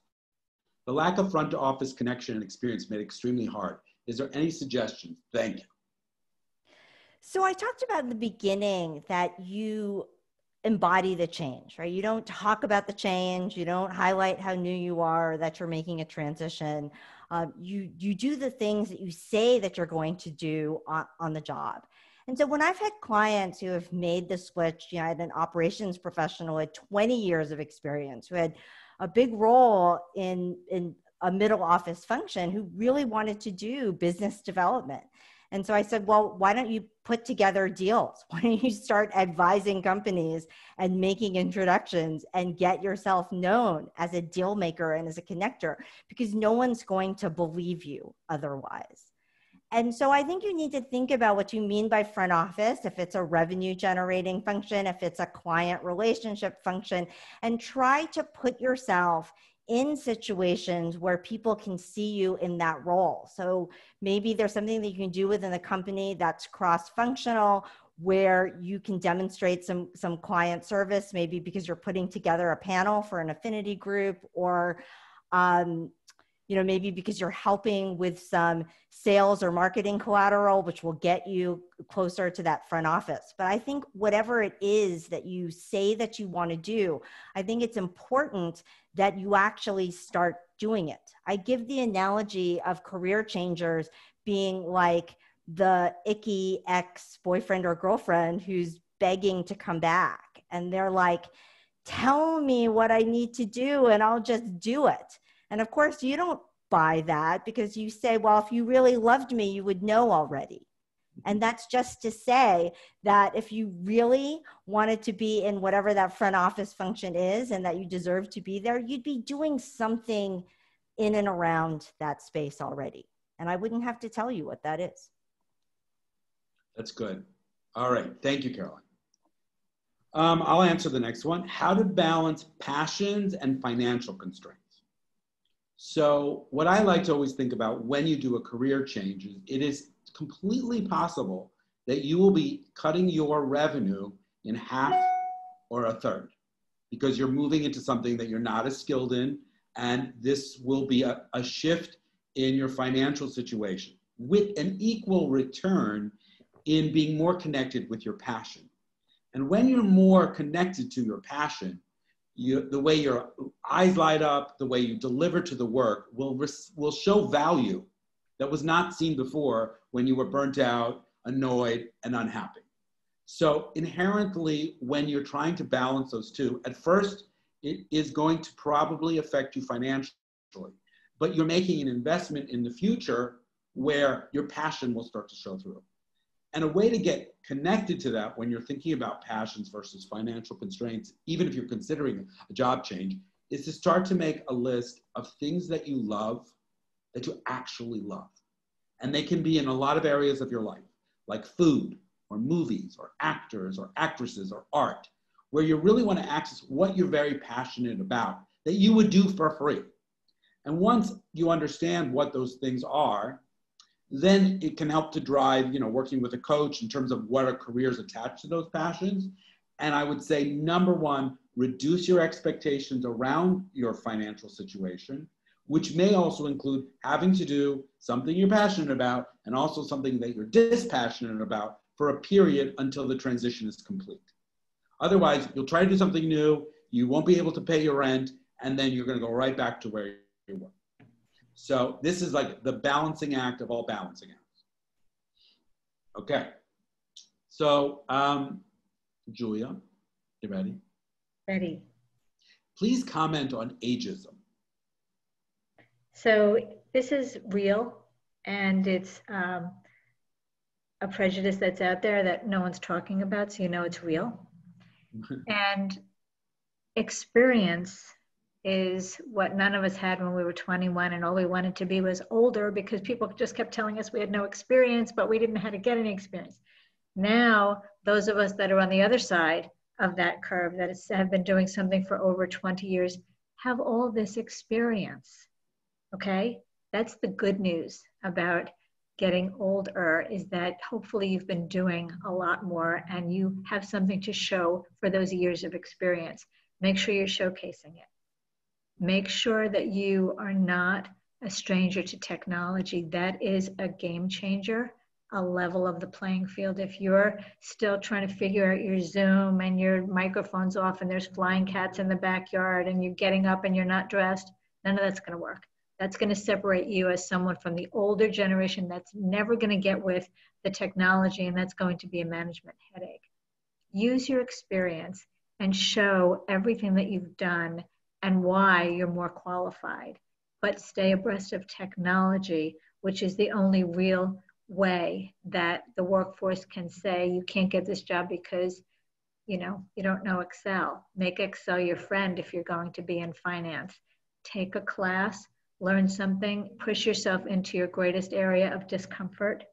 B: The lack of front office connection and experience made it extremely hard. Is there any suggestions? Thank you.
C: So I talked about in the beginning that you embody the change, right? You don't talk about the change. You don't highlight how new you are, that you're making a transition. Um, you you do the things that you say that you're going to do on, on the job. And so when I've had clients who have made the switch, you know, I had an operations professional with 20 years of experience who had a big role in in a middle office function who really wanted to do business development and so I said, well, why don't you put together deals? *laughs* Why don't you start advising companies and making introductions and get yourself known as a deal maker and as a connector? Because no one's going to believe you otherwise. And so I think you need to think about what you mean by front office, if it's a revenue generating function, if it's a client relationship function, and try to put yourself in situations where people can see you in that role. So maybe there's something that you can do within the company that's cross functional where you can demonstrate some some client service maybe because you're putting together a panel for an affinity group or um, you know maybe because you're helping with some sales or marketing collateral which will get you closer to that front office. But i think whatever it is that you say that you want to do i think it's important that you actually start doing it. I give the analogy of career changers being like the icky ex boyfriend or girlfriend who's begging to come back. And they're like, tell me what I need to do and I'll just do it. And of course, you don't buy that because you say, well, if you really loved me, you would know already. And that's just to say that if you really wanted to be in whatever that front office function is and that you deserve to be there, you'd be doing something in and around that space already. And I wouldn't have to tell you what that is.
B: That's good. All right. Thank you, Caroline. Um, I'll answer the next one. How to balance passions and financial constraints. So, what I like to always think about when you do a career change is it is completely possible that you will be cutting your revenue in half or a third because you're moving into something that you're not as skilled in. And this will be a, a shift in your financial situation with an equal return in being more connected with your passion. And when you're more connected to your passion, you, the way your eyes light up, the way you deliver to the work will, will show value that was not seen before when you were burnt out, annoyed, and unhappy. So inherently, when you're trying to balance those two, at first, it is going to probably affect you financially, but you're making an investment in the future where your passion will start to show through. And a way to get connected to that when you're thinking about passions versus financial constraints, even if you're considering a job change, is to start to make a list of things that you love that you actually love. And they can be in a lot of areas of your life, like food or movies or actors or actresses or art, where you really want to access what you're very passionate about that you would do for free. And once you understand what those things are, then it can help to drive, you know, working with a coach in terms of what are careers attached to those passions. And I would say, number one, reduce your expectations around your financial situation, which may also include having to do something you're passionate about and also something that you're dispassionate about for a period until the transition is complete. Otherwise, you'll try to do something new, you won't be able to pay your rent, and then you're going to go right back to where you were. So this is like the balancing act of all balancing acts. Okay. So, um, Julia, you ready?
D: Ready.
B: Please comment on ageism.
D: So this is real, and it's um, a prejudice that's out there that no one's talking about, so you know it's real. *laughs* and experience is what none of us had when we were 21 and all we wanted to be was older because people just kept telling us we had no experience but we didn't know how to get any experience. Now those of us that are on the other side of that curve that have been doing something for over 20 years have all this experience okay? That's the good news about getting older is that hopefully you've been doing a lot more and you have something to show for those years of experience. Make sure you're showcasing it Make sure that you are not a stranger to technology. That is a game changer, a level of the playing field. If you're still trying to figure out your Zoom and your microphone's off and there's flying cats in the backyard and you're getting up and you're not dressed, none of that's going to work. That's going to separate you as someone from the older generation that's never going to get with the technology, and that's going to be a management headache. Use your experience and show everything that you've done and why you're more qualified. But stay abreast of technology, which is the only real way that the workforce can say you can't get this job because you know you don't know excel. Make excel your friend if you're going to be in finance. Take a class learn something push yourself into your greatest area of discomfort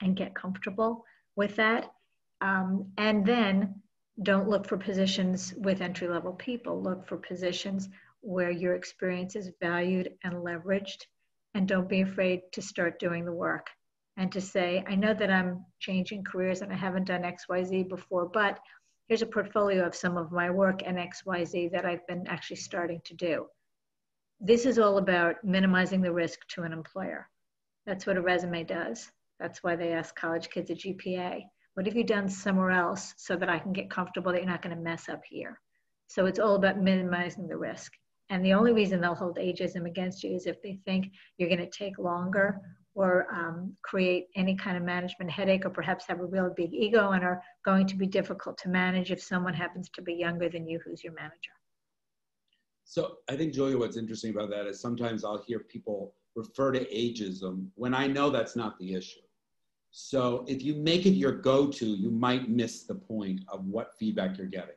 D: and get comfortable with that. Um, and then don't look for positions with entry level people. Look for positions where your experience is valued and leveraged. And don't be afraid to start doing the work and to say, I know that I'm changing careers and I haven't done XYZ before, but here's a portfolio of some of my work and XYZ that I've been actually starting to do. This is all about minimizing the risk to an employer. That's what a resume does. That's why they ask college kids a GPA. What have you done somewhere else so that I can get comfortable that you're not going to mess up here? So it's all about minimizing the risk. And the only reason they'll hold ageism against you is if they think you're going to take longer or um, create any kind of management headache or perhaps have a real big ego and are going to be difficult to manage if someone happens to be younger than you who's your manager.
B: So I think, Julia, what's interesting about that is sometimes I'll hear people refer to ageism when I know that's not the issue. So if you make it your go-to, you might miss the point of what feedback you're getting.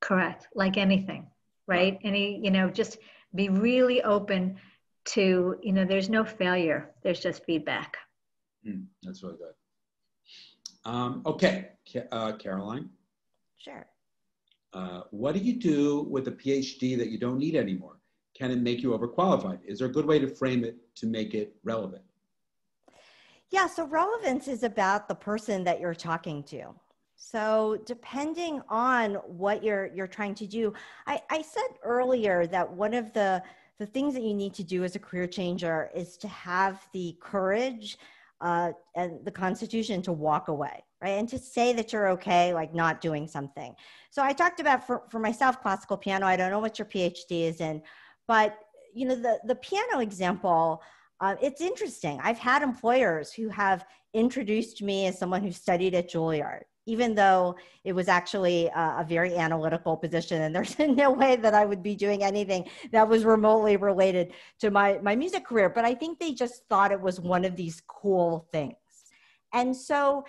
D: Correct. Like anything, right? Any, you know, just be really open to, you know, there's no failure. There's just feedback.
B: Mm, that's really good. Um, okay, uh, Caroline.
C: Sure.
B: Uh, what do you do with a PhD that you don't need anymore? Can it make you overqualified? Is there a good way to frame it to make it relevant?
C: Yeah, so relevance is about the person that you're talking to. So depending on what you're you're trying to do, I, I said earlier that one of the the things that you need to do as a career changer is to have the courage uh, and the constitution to walk away right? And to say that you're okay like not doing something. So i talked about for, for myself classical piano. I don't know what your phd is in but you know the the piano example uh, it's interesting. I've had employers who have introduced me as someone who studied at juilliard even though it was actually a, a, very analytical position and there's *laughs* no way that i would be doing anything that was remotely related to my, my music career but i think they just thought it was one of these cool things. And so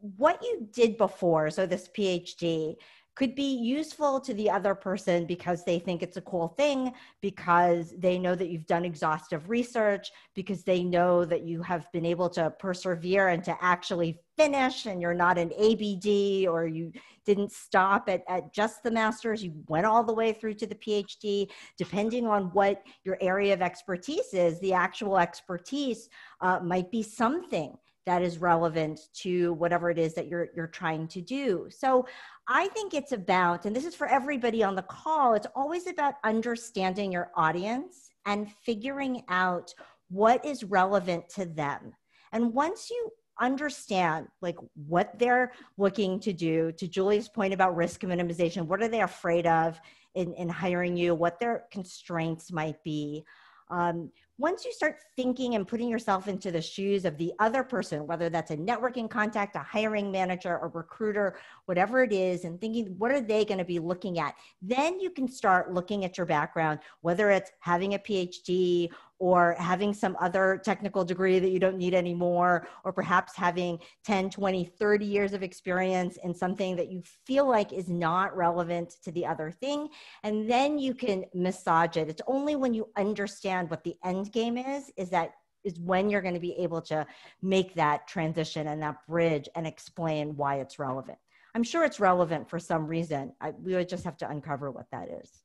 C: what you did before so this phd could be useful to the other person because they think it's a cool thing, because they know that you've done exhaustive research, because they know that you have been able to persevere and to actually finish and you're not an ABD or you didn't stop at, at just the master's, you went all the way through to the PhD. Depending on what your area of expertise is, the actual expertise uh, might be something that is relevant to whatever it is that you're you're trying to do. So I think it's about and this is for everybody on the call, it's always about understanding your audience and figuring out what is relevant to them. And once you understand like what they're looking to do to julie's point about risk minimization what are they afraid of in, in hiring you what their constraints might be um, once you start thinking and putting yourself into the shoes of the other person, whether that's a networking contact, a hiring manager, a recruiter, whatever it is, and thinking, what are they going to be looking at? Then you can start looking at your background, whether it's having a PhD or having some other technical degree that you don't need anymore, or perhaps having 10, 20, 30 years of experience in something that you feel like is not relevant to the other thing. And then you can massage it. It's only when you understand what the end game is, is that is when you're going to be able to make that transition and that bridge and explain why it's relevant. I'm sure it's relevant for some reason. I, we would just have to uncover what that is.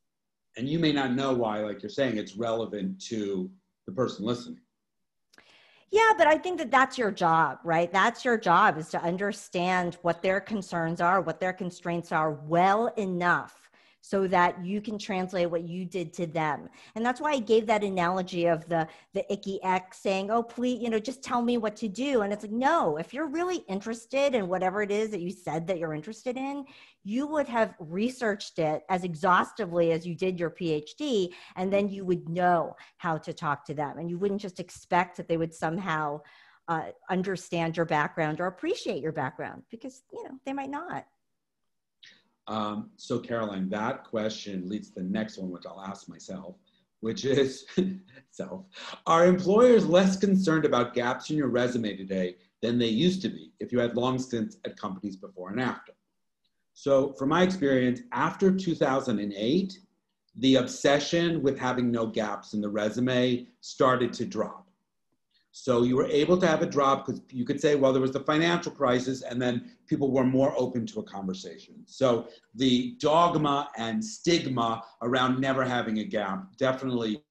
B: And you may not know why, like you're saying, it's relevant to the person listening.
C: Yeah, but I think that that's your job, right? That's your job is to understand what their concerns are, what their constraints are well enough so that you can translate what you did to them. And that's why I gave that analogy of the the icky X saying, "Oh, please, you know, just tell me what to do." And it's like, "No, if you're really interested in whatever it is that you said that you're interested in, you would have researched it as exhaustively as you did your PhD, and then you would know how to talk to them. And you wouldn't just expect that they would somehow uh, understand your background or appreciate your background because, you know, they might not.
B: Um, so Caroline, that question leads to the next one, which I'll ask myself, which is *laughs* self, are employers less concerned about gaps in your resume today than they used to be if you had long stints at companies before and after? So from my experience, after 2008, the obsession with having no gaps in the resume started to drop. So you were able to have a drop because you could say, well, there was the financial crisis, and then people were more open to a conversation. So the dogma and stigma around never having a gap definitely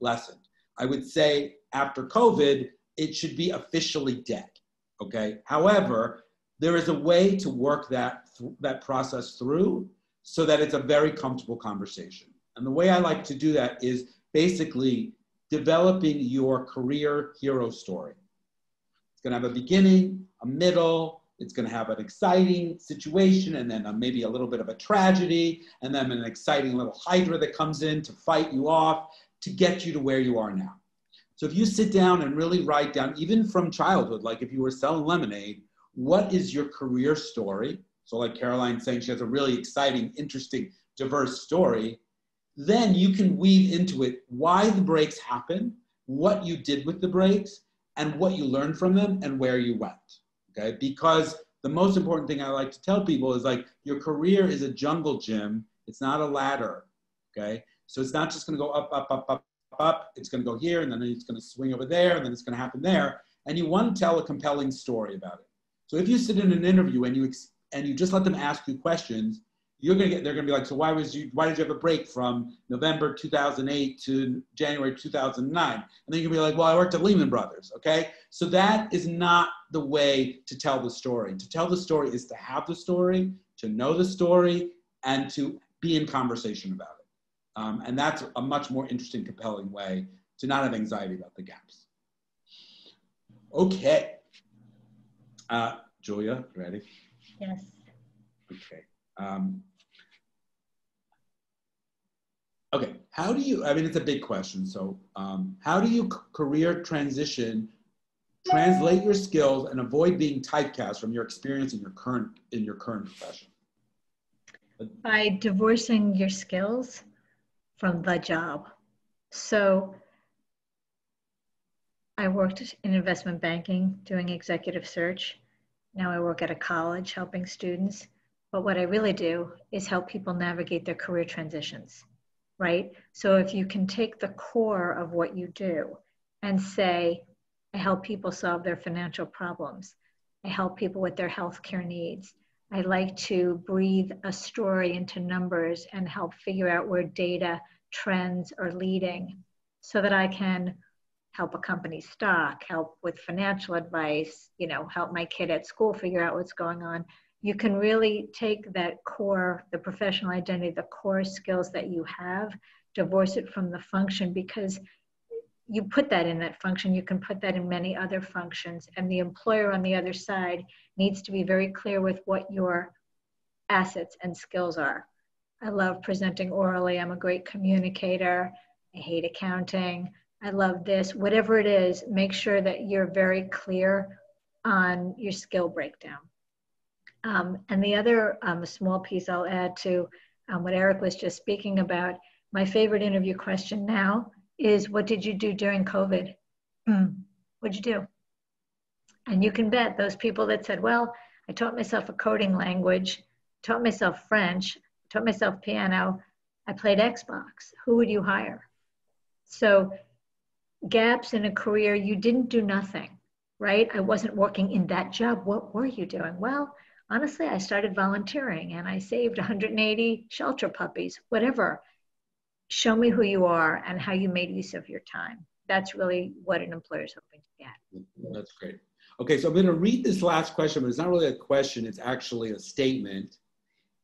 B: lessened. I would say after COVID, it should be officially dead. Okay. However, there is a way to work that that process through so that it's a very comfortable conversation. And the way I like to do that is basically developing your career hero story. It's going to have a beginning, a middle, it's going to have an exciting situation and then a, maybe a little bit of a tragedy and then an exciting little hydra that comes in to fight you off to get you to where you are now. So if you sit down and really write down, even from childhood, like if you were selling lemonade, what is your career story? So like Caroline saying she has a really exciting, interesting, diverse story. Then you can weave into it why the breaks happen, what you did with the breaks, and what you learned from them and where you went. Okay, because the most important thing I like to tell people is like your career is a jungle gym. It's not a ladder. Okay, so it's not just going to go up, up, up, up, up. It's going to go here, and then it's going to swing over there, and then it's going to happen there. And you want to tell a compelling story about it. So if you sit in an interview and you and you just let them ask you questions, you're gonna get. They're gonna be like, so why was you? Why did you have a break from November 2008 to January 2009? And then you're gonna be like, well, I worked at Lehman Brothers. Okay, so that is not the way to tell the story. To tell the story is to have the story, to know the story, and to be in conversation about it. Um, and that's a much more interesting, compelling way to not have anxiety about the gaps. Okay. Uh, Julia, ready?
D: Yes.
B: Okay. Um, okay. How do you, I mean, it's a big question. So um, how do you career transition, translate your skills and avoid being typecast from your experience in your current, in your current profession?
D: By divorcing your skills from the job. So I worked in investment banking doing executive search. Now I work at a college helping students. But what I really do is help people navigate their career transitions, right? So if you can take the core of what you do and say, I help people solve their financial problems, I help people with their healthcare needs. I like to breathe a story into numbers and help figure out where data trends are leading so that I can help a company stock, help with financial advice, you know, help my kid at school figure out what's going on. You can really take that core, the professional identity, the core skills that you have, divorce it from the function because you put that in that function, you can put that in many other functions. And the employer on the other side needs to be very clear with what your assets and skills are. I love presenting orally. I'm a great communicator. I hate accounting. I love this. Whatever it is, make sure that you're very clear on your skill breakdown. Um, and the other um, small piece I'll add to um, what Eric was just speaking about, my favorite interview question now is what did you do during COVID? Mm, what'd you do? And you can bet those people that said, well, I taught myself a coding language, taught myself French, taught myself piano, I played Xbox. Who would you hire? So, gaps in a career, you didn't do nothing, right? I wasn't working in that job. What were you doing? Well, honestly, I started volunteering and I saved *laughs* 180 shelter puppies, whatever. Show me who you are and how you made use of your time. That's really what an employer is hoping to get.
B: That's great. Okay, so I'm going to read this last question, but it's not really a question, it's actually a statement.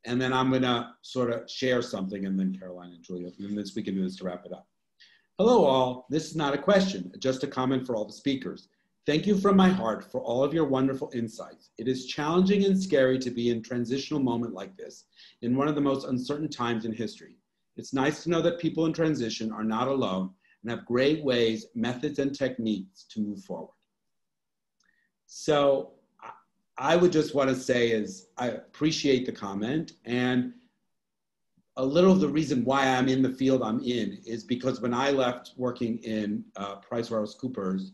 B: And then I'm going to sort of share something, and then Caroline and Julia, and this, we can do this to wrap it up. Hello, all. This is not a question, just a comment for all the speakers. Thank you from my heart for all of your wonderful insights. It is challenging and scary to be in transitional moment like this, in one of the most uncertain times in history. It's nice to know that people in transition are not alone and have great ways, methods, and techniques to move forward. So I would just want to say is I appreciate the comment and a little of the reason why I'm in the field I'm in is because when I left working in uh, PricewaterhouseCoopers,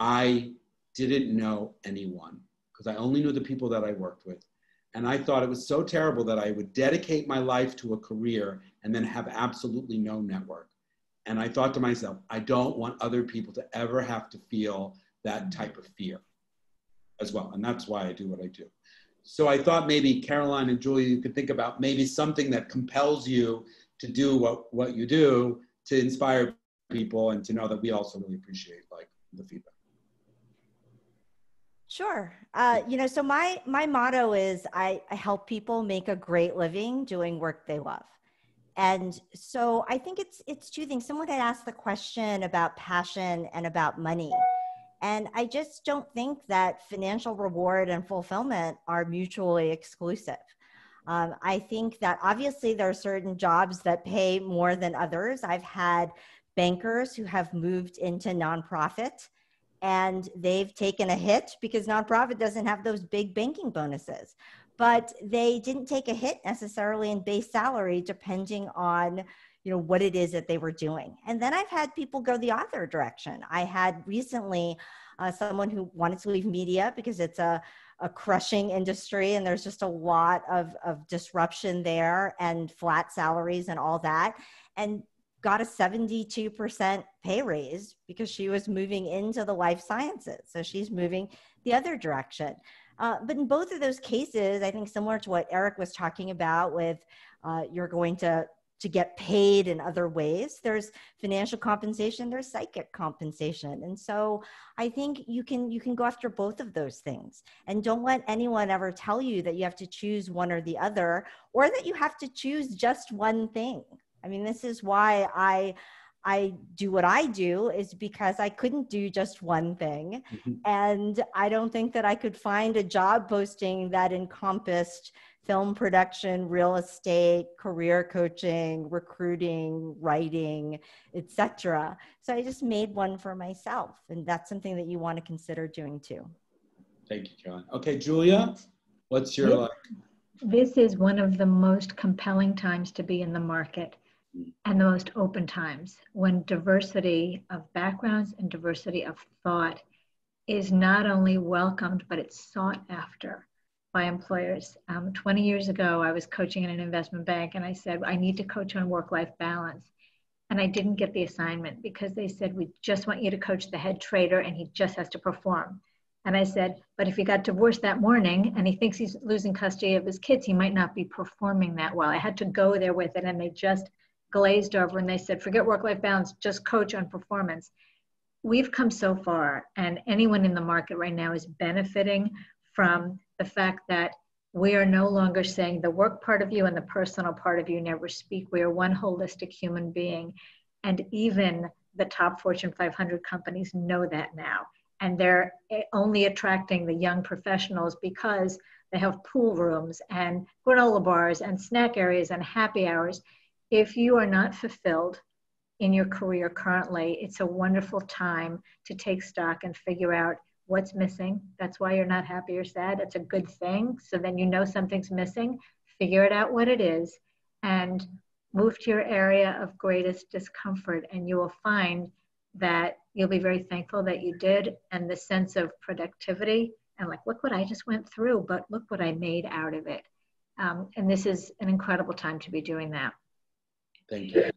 B: I didn't know anyone because I only knew the people that I worked with. And I thought it was so terrible that I would dedicate my life to a career and then have absolutely no network. And I thought to myself, I don't want other people to ever have to feel that type of fear as well. And that's why I do what I do. So I thought maybe Caroline and Julia, you could think about maybe something that compels you to do what, what you do to inspire people and to know that we also really appreciate like the feedback.
C: Sure. Uh, you know, so my my motto is I, I help people make a great living doing work they love. And so I think it's it's two things. Someone had asked the question about passion and about money. And I just don't think that financial reward and fulfillment are mutually exclusive. Um, I think that obviously there are certain jobs that pay more than others. I've had bankers who have moved into nonprofit and they've taken a hit because nonprofit doesn't have those big banking bonuses. But they didn't take a hit necessarily in base salary depending on you know what it is that they were doing. And then i've had people go the other direction. I had recently uh, someone who wanted to leave media because it's a, a crushing industry and there's just a lot of, of disruption there and flat salaries and all that. And got a 72% pay raise because she was moving into the life sciences so she's moving the other direction uh, but in both of those cases i think similar to what eric was talking about with uh, you're going to to get paid in other ways. There's financial compensation, there's psychic compensation. And so I think you can you can go after both of those things. And don't let anyone ever tell you that you have to choose one or the other or that you have to choose just one thing. I mean, this is why I I do what I do is because I couldn't do just one thing. Mm-hmm. And I don't think that I could find a job posting that encompassed film production, real estate, career coaching, recruiting, writing, etc. So I just made one for myself, and that's something that you want to consider doing too.
B: Thank you, Caroline. Okay, Julia, what's your like?
D: This is one of the most compelling times to be in the market and the most open times when diversity of backgrounds and diversity of thought is not only welcomed but it's sought after by employers. Um, 20 years ago, I was coaching in an investment bank and I said, I need to coach on work life balance. And I didn't get the assignment because they said, We just want you to coach the head trader and he just has to perform. And I said, But if he got divorced that morning and he thinks he's losing custody of his kids, he might not be performing that well. I had to go there with it and they just glazed over and they said, Forget work life balance, just coach on performance. We've come so far, and anyone in the market right now is benefiting from the fact that we are no longer saying the work part of you and the personal part of you never speak. We are one holistic human being. And even the top Fortune 500 companies know that now. And they're eh, only attracting the young professionals because they have pool rooms and granola bars and snack areas and happy hours. If you are not fulfilled in your career currently, it's a wonderful time to take stock and figure out what's missing. That's why you're not happy or sad. It's a good thing. So then you know something's missing, figure it out what it is, and move to your area of greatest discomfort. And you will find that you'll be very thankful that you did, and the sense of productivity and like, look what I just went through, but look what I made out of it. Um, and this is an incredible time to be doing that.
B: Thank you.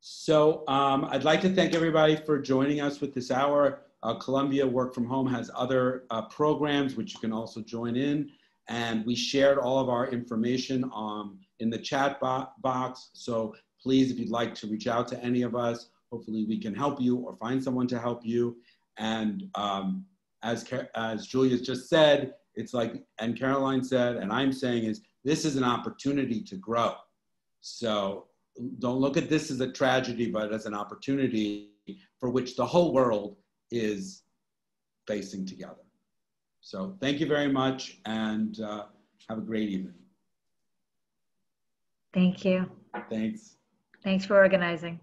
B: So um, I'd like to thank everybody for joining us with this hour. Uh, Columbia Work From Home has other uh, programs which you can also join in. And we shared all of our information um, in the chat bo box. So please, if you'd like to reach out to any of us, hopefully we can help you or find someone to help you. And um, as, as Julia just said, it's like, and Caroline said, and I'm saying is, this is an opportunity to grow. So don't look at this as a tragedy, but as an opportunity for which the whole world is facing together. So thank you very much and uh, have a great evening.
D: Thank you.
B: Thanks.
D: Thanks for organizing.